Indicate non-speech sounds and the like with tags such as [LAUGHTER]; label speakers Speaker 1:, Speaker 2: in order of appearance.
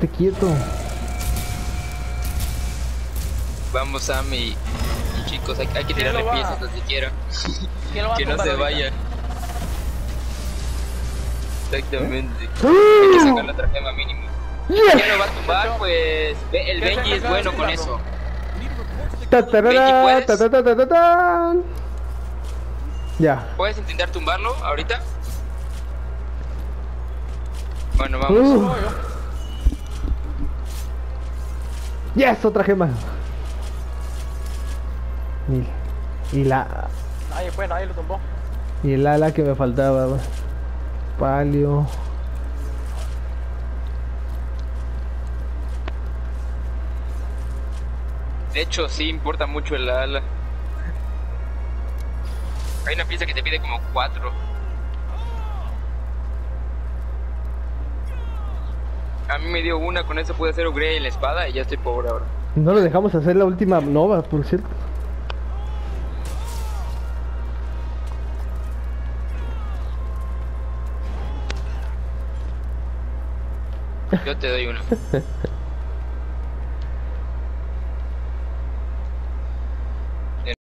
Speaker 1: Te quieto.
Speaker 2: Vamos, Sam y, y chicos, hay, hay que tirarle piezas tan siquiera. [LAUGHS]
Speaker 3: ¿Quién lo va a
Speaker 2: que no se vayan. Exactamente.
Speaker 1: ¡Uh!
Speaker 2: Hay que sacar la otra gema mínimo.
Speaker 1: Yes.
Speaker 2: ¿Quién lo va a tumbar? Pues el
Speaker 3: ¿Qué
Speaker 2: Benji es bueno con eso. Benji.
Speaker 1: Ya.
Speaker 2: ¿Puedes intentar tumbarlo ahorita? Bueno, vamos.
Speaker 1: Uh. Yes, otra gema. Y, y la
Speaker 3: Nadie fue, nadie lo tumbó.
Speaker 1: y el ala que me faltaba. va. Palio.
Speaker 2: De hecho, sí importa mucho el ala. Hay una pieza que te pide como cuatro. A mí me dio una, con eso pude hacer upgrade en la espada y ya estoy pobre ahora.
Speaker 1: No lo dejamos hacer la última nova, por cierto.
Speaker 2: Yo te doy una. [LAUGHS]